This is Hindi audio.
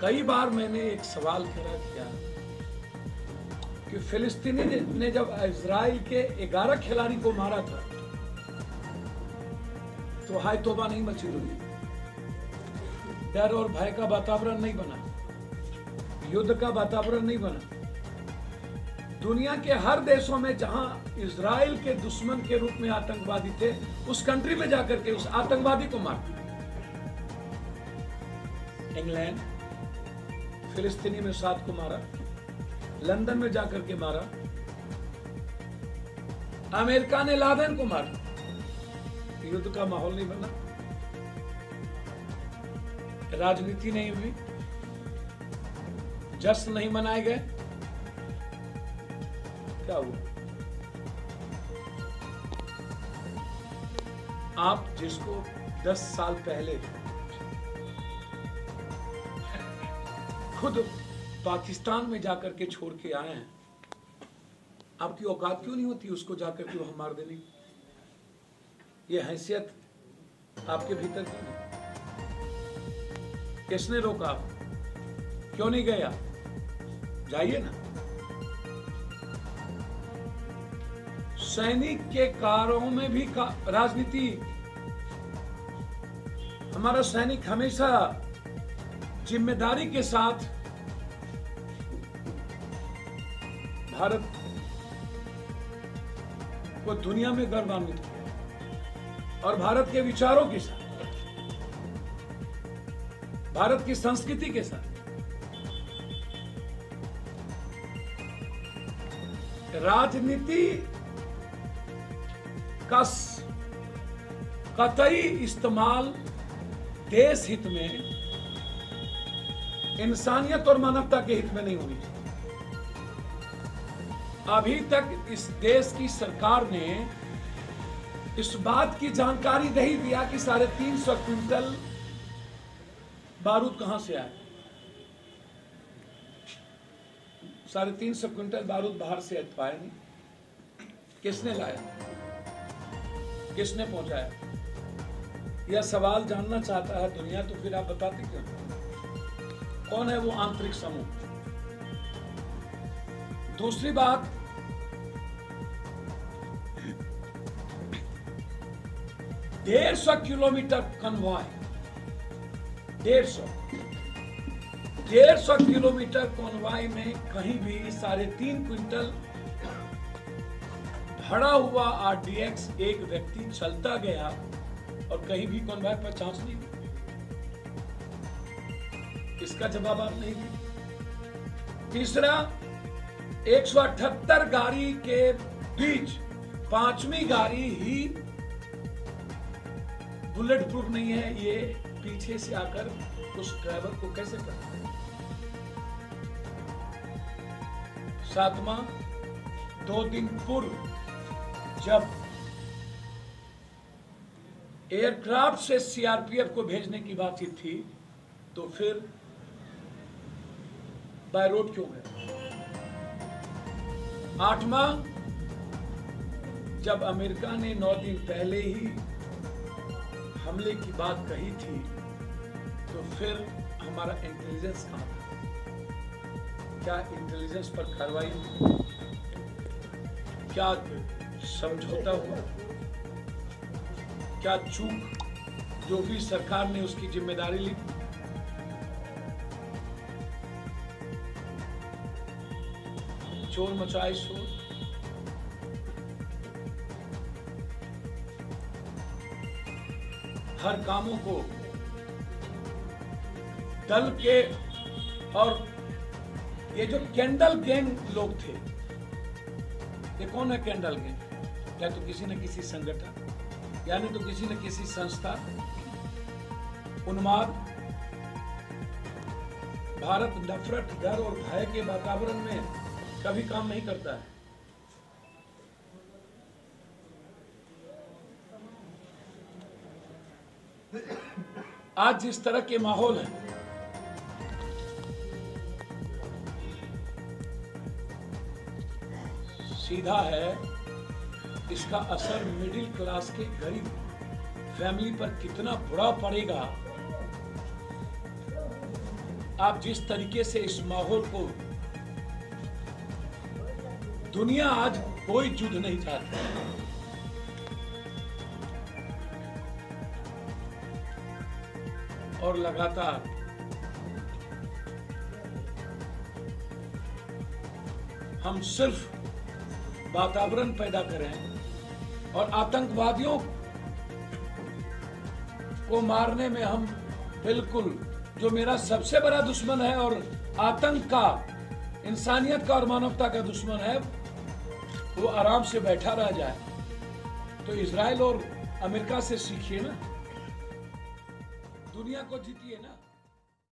कई बार मैंने एक सवाल खड़ा किया कि फिलिस्तीनी ने, जब इसराइल के 11 खिलाड़ी को मारा था तो हाय तोबा नहीं मची हुई डर और भय का वातावरण नहीं बना। युद्ध का वातावरण नहीं बना। दुनिया के हर देशों में जहाँ इसराइल के दुश्मन के रूप में आतंकवादी थे उस कंट्री में जाकर के उस आतंकवादी को मार इंग्लैंड फिलिस्तीनी में सात को मारा, लंदन में जाकर के मारा, अमेरिका ने लादेन को मारा। युद्ध का माहौल नहीं बना, राजनीति नहीं हुई, जश्न नहीं मनाए गए। क्या हुआ? आप जिसको 10 साल पहले खुद पाकिस्तान में जाकर के छोड़ के आए हैं। आपकी औकात क्यों नहीं होती उसको जाकर के वहाँ मार देने? ये हैसियत आपके भीतर क्यों नहीं किसने रोका? आप क्यों नहीं गया? जाइए ना। सैनिक के कारों में भी का, राजनीति। हमारा सैनिक हमेशा ज़िम्मेदारी के साथ भारत को दुनिया में गौरवान्वित किया और भारत के विचारों के साथ, भारत की संस्कृति के साथ, राजनीति का कतई इस्तेमाल देश हित में इंसानियत और मानवता के हित में नहीं होनी चाहिए। अभी तक इस देश की सरकार ने इस बात की जानकारी नहीं दिया कि साढ़े तीन सौ क्विंटल बारूद कहाँ से आए? साढ़े तीन सौ क्विंटल बारूद बाहर से पाए नहीं। किसने लाया? किसने पहुँचाया? यह सवाल जानना चाहता है दुनिया तो फिर आप बताते क्यों? कौन है वो आंतरिक समूह? दूसरी बात, डेढ़ सौ किलोमीटर कन्वॉय डेढ़ सौ डेढ़ सौ किलोमीटर कॉन्वाई में कहीं भी साढ़े तीन क्विंटल भरा हुआ आरडीएक्स एक व्यक्ति चलता गया और कहीं भी कॉन्वाय पर चांस नहीं इसका जवाब आप नहीं दिए तीसरा 178 गाड़ी के बीच पांचवी गाड़ी ही बुलेट प्रूफ नहीं है, ये पीछे से आकर उस ड्राइवर को कैसे कर सातवां, दो दिन पूर्व, जब एयरक्राफ्ट से सीआरपीएफ को भेजने की बातचीत थी तो फिर बाय रोड क्यों गए आठवां, जब अमेरिका ने नौ दिन पहले ही हमले की बात कही थी तो फिर हमारा इंटेलिजेंस कहाँ था? क्या इंटेलिजेंस पर कार्रवाई क्या समझौता हुआ? क्या चूक जो भी सरकार ने उसकी ज़िम्मेदारी ली? चोर मचाए शोर। हर कामों को दल के और ये जो कैंडल गैंग लोग थे, ये कौन है कैंडल गैंग या तो किसी न किसी संगठन, यानी तो किसी न किसी संस्था, उन्माद, भारत नफरत, डर और भय के वातावरण में कभी काम नहीं करता है। आज जिस तरह के माहौल है, सीधा है, इसका असर मिडिल क्लास के गरीब फैमिली पर कितना बुरा पड़ेगा। आप जिस तरीके से इस माहौल को दुनिया आज कोई युद्ध नहीं चाहती। और लगातार हम सिर्फ़ वातावरण पैदा करें और आतंकवादियों को मारने में हम बिल्कुल, जो मेरा सबसे बड़ा दुश्मन है और आतंक का, इंसानियत का और मानवता का दुश्मन है वो आराम से बैठा रह जाए। तो इसराइल और अमेरिका से सीखिए ना। दुनिया को जीतिए ना।